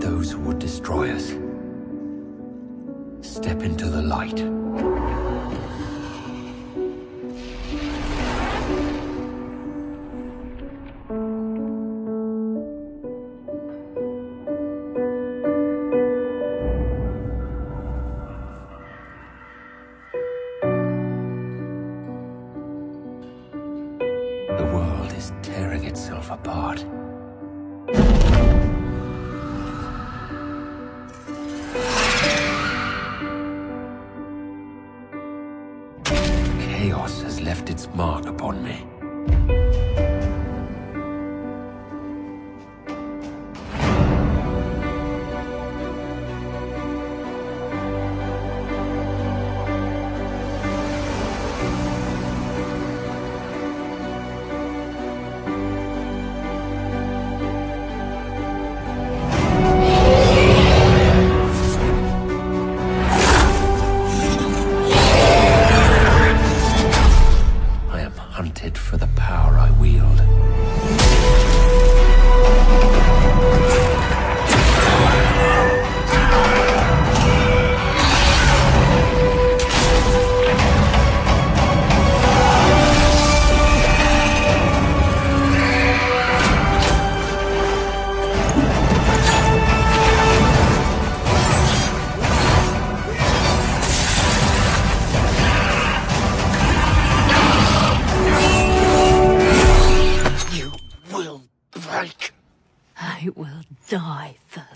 those who would destroy us. Step into the light. The world is tearing itself apart. Chaos has left its mark upon me. dive. first.